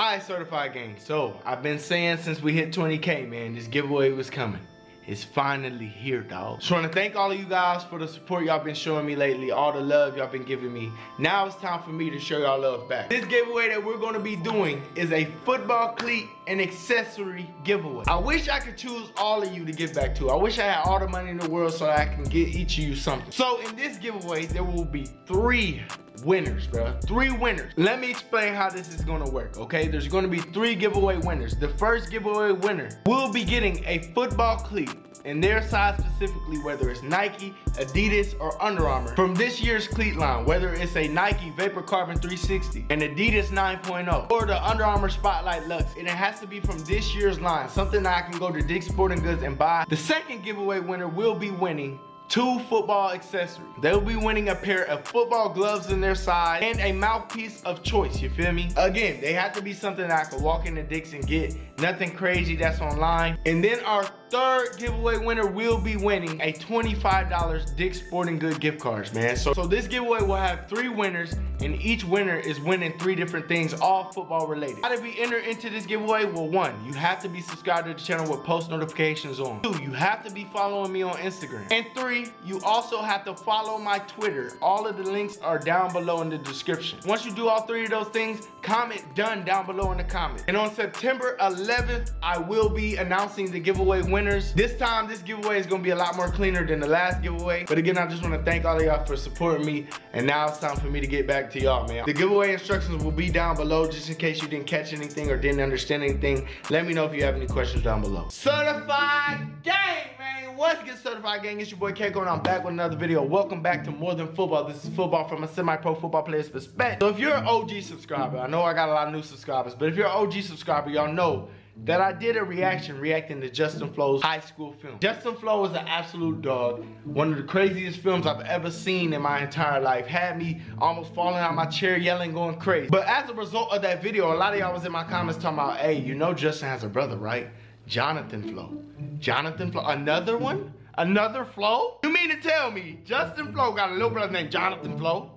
Alright, certified gang. So I've been saying since we hit 20k, man, this giveaway was coming. It's finally here, dog. Just want to thank all of you guys for the support y'all been showing me lately, all the love y'all been giving me. Now it's time for me to show y'all love back. This giveaway that we're going to be doing is a football cleat and accessory giveaway. I wish I could choose all of you to give back to. I wish I had all the money in the world so I can get each of you something. So in this giveaway, there will be three winners, bro. Three winners. Let me explain how this is gonna work, okay? There's gonna be three giveaway winners. The first giveaway winner will be getting a football cleat in their size specifically, whether it's Nike, Adidas, or Under Armour, from this year's cleat line, whether it's a Nike Vapor Carbon 360, an Adidas 9.0, or the Under Armour Spotlight Lux, and it has to be from this year's line, something I can go to Dick's Sporting Goods and buy. The second giveaway winner will be winning two football accessories. They'll be winning a pair of football gloves in their side and a mouthpiece of choice, you feel me? Again, they have to be something that I can walk into Dick's and get. Nothing crazy that's online. And then our third giveaway winner will be winning a $25 Dick's Sporting Good gift cards, man. So, so this giveaway will have three winners and each winner is winning three different things, all football related. How to be entered into this giveaway? Well, one, you have to be subscribed to the channel with post notifications on. Two, you have to be following me on Instagram. And three, you also have to follow my Twitter. All of the links are down below in the description. Once you do all three of those things, comment done down below in the comments. And on September 11th, I will be announcing the giveaway winners. This time, this giveaway is gonna be a lot more cleaner than the last giveaway. But again, I just wanna thank all of y'all for supporting me. And now it's time for me to get back to y'all, man. The giveaway instructions will be down below just in case you didn't catch anything or didn't understand anything. Let me know if you have any questions down below. Certified gang, man. What's good, Certified Gang? It's your boy Keiko, and I'm back with another video. Welcome back to More Than Football. This is football from a semi-pro football player's perspective. So if you're an OG subscriber, I know I got a lot of new subscribers, but if you're an OG subscriber, y'all know that I did a reaction reacting to Justin Flowe's high school film. Justin Flowe is an absolute dog. One of the craziest films I've ever seen in my entire life. Had me almost falling out my chair yelling, going crazy. But as a result of that video, a lot of y'all was in my comments talking about, hey, you know Justin has a brother, right? Jonathan Flowe. Jonathan Flowe, another one? Another Flowe? You mean to tell me Justin Flowe got a little brother named Jonathan Flowe?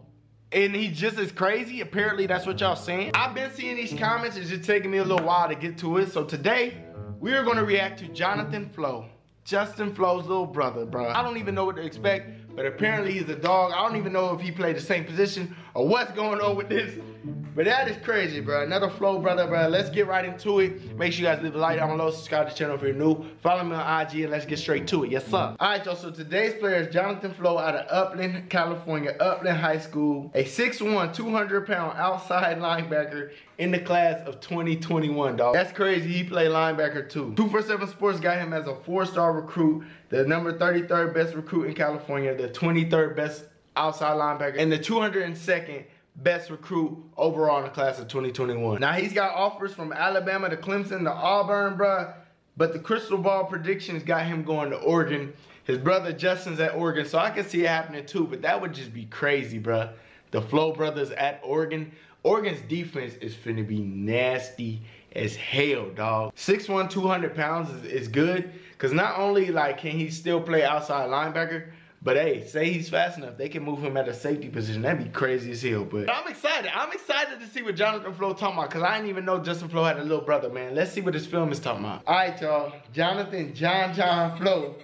And he just is crazy. Apparently, that's what y'all saying. I've been seeing these comments. It's just taking me a little while to get to it. So today, we are gonna react to Jonathan Flowe. Justin Flowe's little brother, bro. I don't even know what to expect, but apparently he's a dog. I don't even know if he played the same position or what's going on with this. But that is crazy, bro. Another Flowe, brother, bro. Let's get right into it. Make sure you guys leave a like down below, subscribe to the channel if you're new. Follow me on IG and let's get straight to it. Yes, sir. All right, y'all. So today's player is Jonathan Flowe out of Upland, California, Upland High School. A 6'1", 200 pound outside linebacker in the class of 2021, dog. That's crazy. He played linebacker too. 247 Sports got him as a four-star recruit, the number 33rd best recruit in California, the 23rd best outside linebacker, and the 202nd best recruit overall in the class of 2021. Now he's got offers from Alabama to Clemson to Auburn, bruh. But the crystal ball predictions got him going to Oregon. His brother Justin's at Oregon, so I can see it happening too, but that would just be crazy, bruh. The Flowe brothers at Oregon. Oregon's defense is finna be nasty as hell, dog. 6'1", 200 pounds is, is good, because not only like can he still play outside linebacker, but hey, say he's fast enough, they can move him at a safety position. That'd be crazy as hell. But I'm excited. I'm excited to see what Jonathan Flowe talking about because I didn't even know Justin Flowe had a little brother, man. Let's see what this film is talking about. All right, y'all. Jonathan John John Flowe.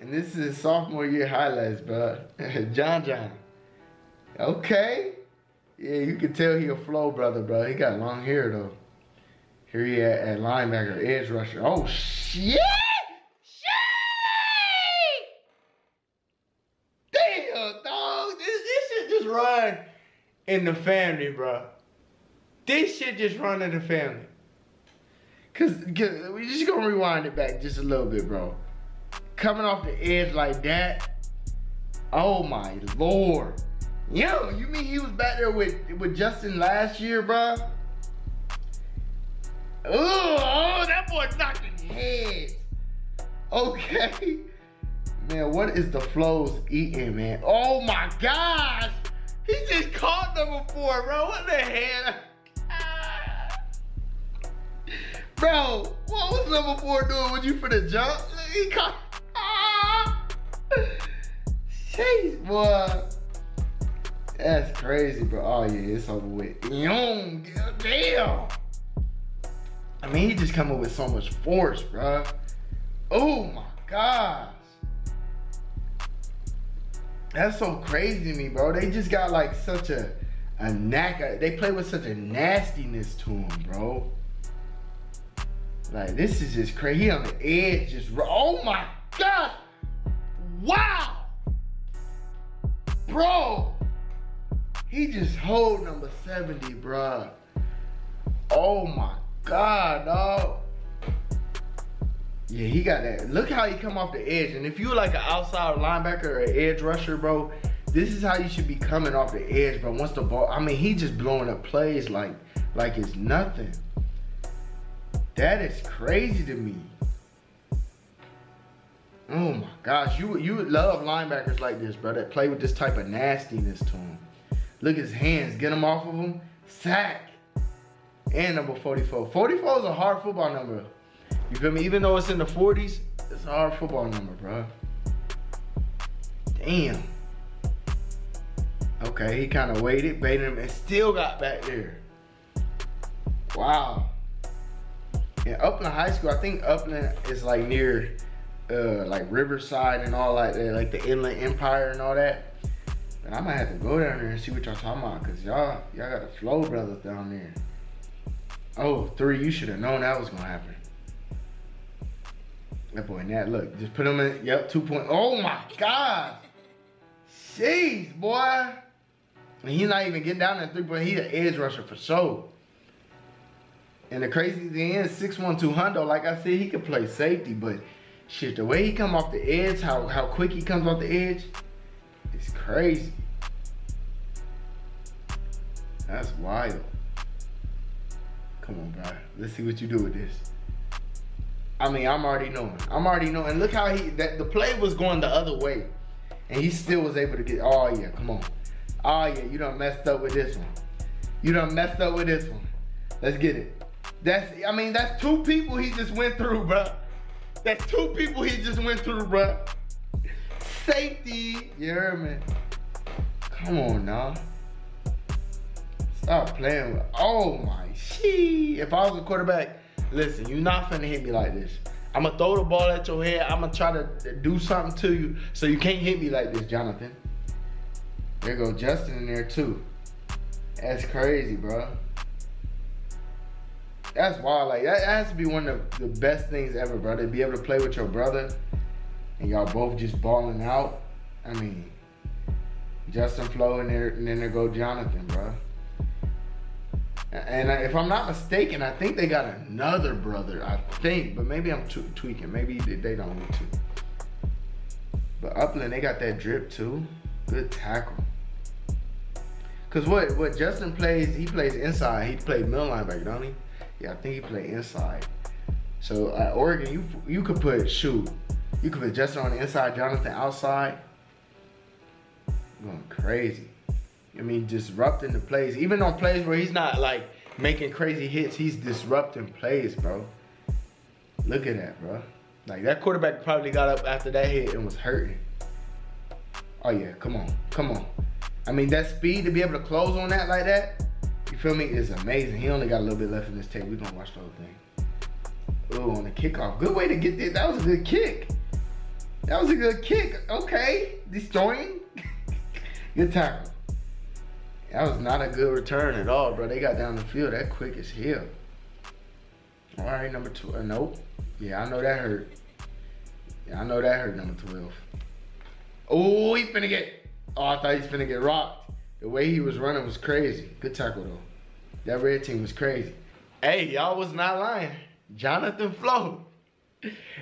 And this is sophomore year highlights, bro. John John. Okay. Yeah, you can tell he a Flowe brother, bro. He got long hair, though. Here he at, at linebacker, edge rusher. Oh, shit! Run in the family, bro. This shit just run in the family. Cause, cause we just gonna rewind it back just a little bit, bro. Coming off the edge like that. Oh my lord. Yo, you mean he was back there with, with Justin last year, bro? Ooh, oh, that boy knocking heads. Okay. Man, what is the Flowes eating, man? Oh my gosh. He just caught number four, bro. What the hell? Bro, what was number four doing? Was you for the jump? He caught. Ah. Boy. That's crazy, bro. Oh, yeah, it's over with. Damn. I mean, he just come up with so much force, bro. Oh my gosh. That's so crazy to me, bro. They just got like such a a knack. They play with such a nastiness to him, bro. Like this is just crazy. He on the edge, just oh my god, wow, bro. He just hold number 70, bro. Oh my god, dog. Yeah, he got that. Look how he come off the edge. And if you like an outside linebacker or an edge rusher, bro, this is how you should be coming off the edge, bro. Once the ball, I mean, he just blowing up plays like, like it's nothing. That is crazy to me. Oh my gosh, you you would love linebackers like this, bro, that play with this type of nastiness to them. Look at his hands, get him off of him, sack. And number 44. 44 is a hard football number. You feel me? Even though it's in the 40s, it's a hard football number, bro. Damn. Okay, he kind of waited, baited him, and still got back there. Wow. In Upland High School, I think Upland is like near uh, like Riverside and all like that, like the Inland Empire and all that. But I might have to go down there and see what y'all talking about, cause y'all y'all got the Flowe brothers down there. Oh, three, you should have known that was gonna happen. That boy Nat, look, just put him in, yep, two point. Oh my God. Jeez, boy. And he's not even getting down that three point. He's an edge rusher for sure. And the crazy thing is, 6'1", Hundo, like I said, he could play safety, but shit, the way he come off the edge, how, how quick he comes off the edge, it's crazy. That's wild. Come on, bro. Let's see what you do with this. I mean, I'm already knowing. I'm already knowing. Look how he that the play was going the other way. And he still was able to get, oh yeah, come on. Oh yeah, you done messed up with this one. You done messed up with this one. Let's get it. That's, I mean, that's two people he just went through, bro. That's two people he just went through, bro. Safety, you heard me? Come on now. Stop playing with, oh my she. If I was a quarterback, listen, you're not finna hit me like this. I'm gonna throw the ball at your head. I'm gonna try to do something to you so you can't hit me like this, Jonathan. There go Justin in there too. That's crazy, bro. That's wild. Like that, has to be one of the best things ever, bro. To be able to play with your brother and y'all both just balling out. I mean, Justin Flowe in there, and then there go Jonathan, bro. And if I'm not mistaken, I think they got another brother. I think, but maybe I'm tweaking. Maybe they don't need to. But Upland, they got that drip too. Good tackle. Cause what what Justin plays, he plays inside. He played middle linebacker, don't he? Yeah, I think he played inside. So at Oregon, you you could put shoot, you could put Justin on the inside, Jonathan outside. Going crazy. I mean, disrupting the plays. Even on plays where he's not like making crazy hits, he's disrupting plays, bro. Look at that, bro. Like that quarterback probably got up after that hit and was hurting. Oh yeah, come on, come on. I mean, that speed to be able to close on that like that, you feel me, is amazing. He only got a little bit left in this tape. We're gonna watch the whole thing. Oh, on the kickoff. Good way to get this. That was a good kick. That was a good kick. Okay. Destroying. good tackle. That was not a good return at all, bro. They got down the field that quick as hell. All right, number two. Uh, nope. Yeah, I know that hurt. Yeah, I know that hurt, number 12. Oh, he finna get. Oh, I thought he was finna get rocked. The way he was running was crazy. Good tackle, though. That red team was crazy. Hey, y'all was not lying. Jonathan Flowe.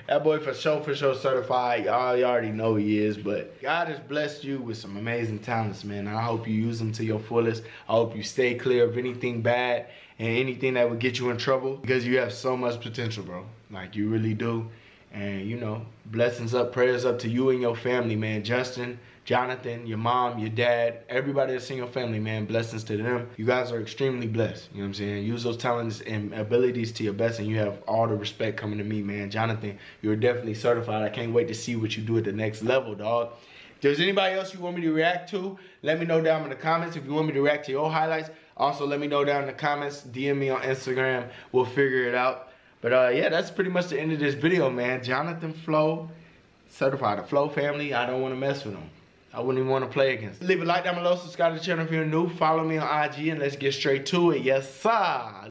That boy for sure, for sure certified. Y'all already know he is, but God has blessed you with some amazing talents, man. I hope you use them to your fullest. I hope you stay clear of anything bad and anything that would get you in trouble because you have so much potential, bro. Like you really do. And you know, blessings up, prayers up to you and your family, man. Justin, Jonathan, your mom, your dad, everybody that's in your family, man, blessings to them. You guys are extremely blessed. You know what I'm saying? Use those talents and abilities to your best, and you have all the respect coming to me, man. Jonathan, you're definitely certified. I can't wait to see what you do at the next level, dog. If there's anybody else you want me to react to, let me know down in the comments. If you want me to react to your highlights, also let me know down in the comments. DM me on Instagram. We'll figure it out. But uh, yeah, that's pretty much the end of this video, man. Jonathan Flowe, certified the Flowe family. I don't want to mess with them. I wouldn't even want to play against. Leave a like down below, subscribe to the channel if you're new, follow me on IG, and let's get straight to it. Yes, sir.